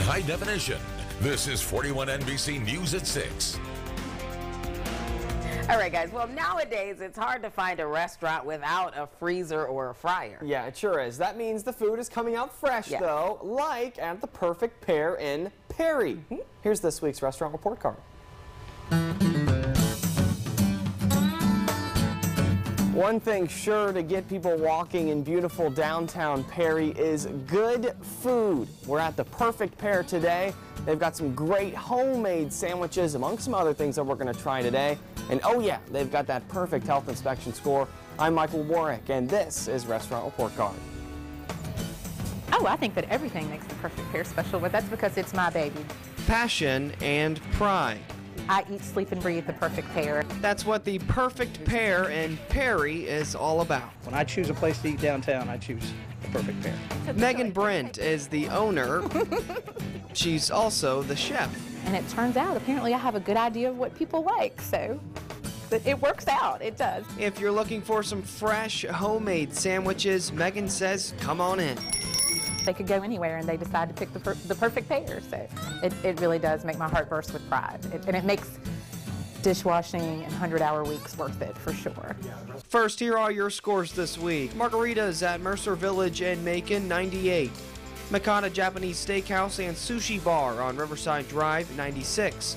High definition. This is 41 NBC News at 6. All right, guys. Well, nowadays it's hard to find a restaurant without a freezer or a fryer. Yeah, it sure is. That means the food is coming out fresh, Yeah. though, like at the Perfect Pear in Perry. Mm-hmm. Here's this week's restaurant report card. One thing sure to get people walking in beautiful downtown Perry is good food. We're at the Perfect Pear today. They've got some great homemade sandwiches, among some other things that we're going to try today. And oh yeah, they've got that perfect health inspection score. I'm Michael Warwick, and this is Restaurant Report Card. Oh, I think that everything makes the perfect pear special, but that's because it's my baby. passion and pride. I eat, sleep, and breathe the perfect pear. That's what the perfect pear in Perry is all about. When I choose a place to eat downtown, I choose the perfect pear. Megan Brent is the owner. She's also the chef. And it turns out, apparently, I have a good idea of what people like, so it works out. It does. If you're looking for some fresh homemade sandwiches, Megan says come on in. They could go anywhere, and they decide to pick the, per- the perfect pear. So it, it really does make my heart burst with pride, it, and it makes dishwashing and 100-hour weeks worth it for sure. First, here are your scores this week. Margaritas at Mercer Village in Macon, 98. Mikata Japanese Steakhouse and Sushi Bar on Riverside Drive, 96.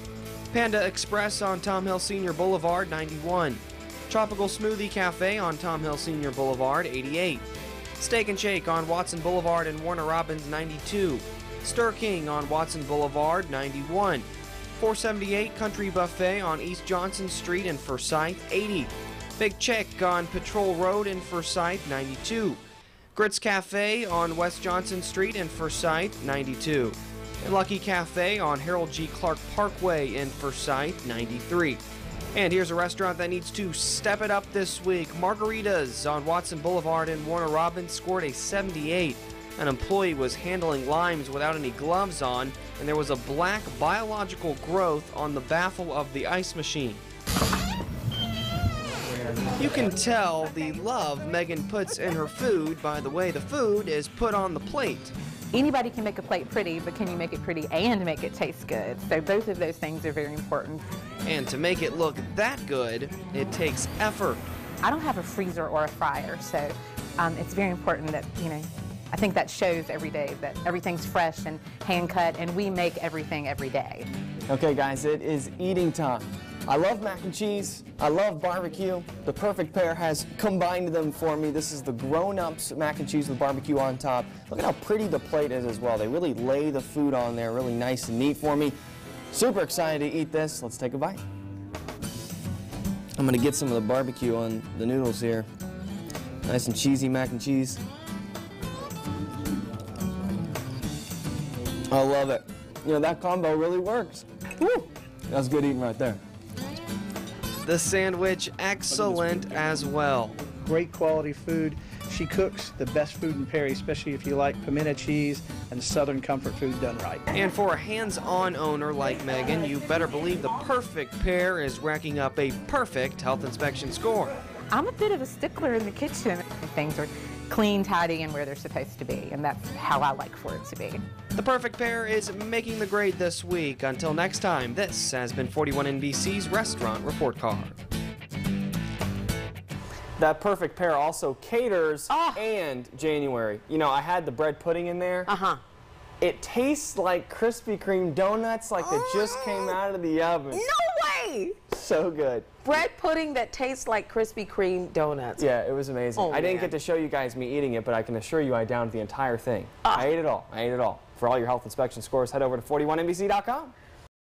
Panda Express on Tom Hill Senior Boulevard, 91. Tropical Smoothie Cafe on Tom Hill Senior Boulevard, 88. Steak and Shake on Watson Boulevard and Warner Robins, 92. Stir King on Watson Boulevard, 91. 478 Country Buffet on East Johnson Street in Forsyth, 80. Big Check on Patrol Road in Forsyth, 92. Grits Cafe on West Johnson Street in Forsyth, 92. And Lucky Cafe on Harold G. Clark Parkway in Forsyth, 93. And here's a restaurant that needs to step it up this week. Margaritas on Watson Boulevard in Warner Robins scored a 78. An employee was handling limes without any gloves on, and there was a black biological growth on the baffle of the ice machine. You can tell the love Megan puts in her food by the way the food is put on the plate. Anybody can make a plate pretty, but can you make it pretty and make it taste good? So both of those things are very important. And to make it look that good, it takes effort. I don't have a freezer or a fryer, so um, it's very important that, you know, I think that shows every day that everything's fresh and hand cut, and we make everything every day. Okay, guys, it is eating time. I love mac and cheese. I love barbecue. The perfect pear has combined them for me. This is the grown-ups mac and cheese with barbecue on top. Look at how pretty the plate is as well. They really lay the food on there really nice and neat for me. Super excited to eat this. Let's take a bite. I'm gonna get some of the barbecue on the noodles here. Nice and cheesy mac and cheese. I love it. You know, that combo really works. Woo! That's good eating right there. The sandwich excellent as well. Great quality food. She cooks the best food in Perry, especially if you like pimento cheese and Southern comfort food done right. And for a hands-on owner like Megan, you better believe the perfect pear is racking up a perfect health inspection score. I'm a bit of a stickler in the kitchen. Things are clean, tidy, and where they're supposed to be, and that's how I like for it to be. The perfect pear is making the grade this week. Until next time, this has been 41 NBC's Restaurant Report Card. That perfect pear also caters Ah. and January. You know, I had the bread pudding in there. Uh-huh. It tastes like Krispy Kreme donuts, like they just came out of the oven. No way! So good. Bread pudding that tastes like Krispy Kreme donuts. Yeah, it was amazing. Oh, I didn't man. get to show you guys me eating it, but I can assure you I downed the entire thing. Ah. I ate it all. I ate it all. For all your health inspection scores, head over to 41NBC.com.